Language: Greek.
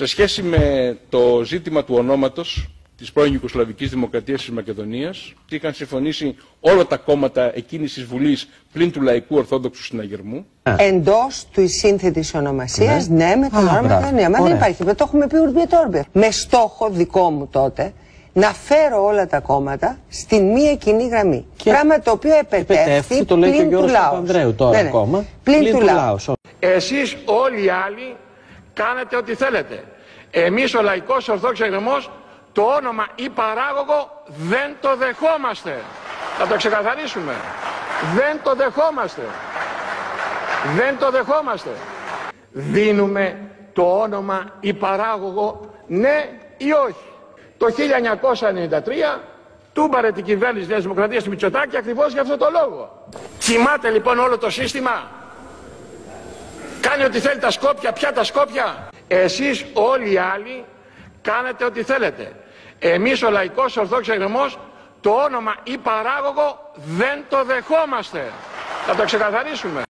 Σε σχέση με το ζήτημα του ονόματος της πρώην Ιουκοσλαβικής Δημοκρατίας της Μακεδονίας, είχαν συμφωνήσει όλα τα κόμματα εκείνης της Βουλής πλην του Λαϊκού Ορθόδοξου Συναγερμού; Εντός τη σύνθετη ονομασίας, ναι. ναι, με το όνομα Μακεδονία. Μα δεν υπάρχει. το έχουμε πει ουρμπιετόρμπιε. Με στόχο δικό μου τότε να φέρω όλα τα κόμματα στην μία κοινή γραμμή. Και Πράγμα το οποίο επετεύχθη το λέει και ο Γιώργος Παπανδρέου τώρα ναι, ναι. ακόμα. Πλην, του λαού. Εσείς όλοι οι άλλοι κάνετε ό,τι θέλετε. Εμείς ο Λαϊκός Ορθόδοξος Εγγραμμός το όνομα ή παράγωγο δεν το δεχόμαστε. Θα το ξεκαθαρίσουμε. Δεν το δεχόμαστε. Δεν το δεχόμαστε. Δίνουμε το όνομα ή παράγωγο ναι ή όχι. Το 1993 τούμπαρε την κυβέρνηση της Δημοκρατίας του Μητσοτάκη ακριβώς για αυτό το λόγο. Κοιμάται λοιπόν όλο το σύστημα. Κάνει ό,τι θέλει τα Σκόπια, πια τα Σκόπια. Εσείς όλοι οι άλλοι κάνετε ό,τι θέλετε. Εμείς ο Λαϊκός Ορθόδοξος Εγγραμμός το όνομα ή παράγωγο δεν το δεχόμαστε. Θα το ξεκαθαρίσουμε.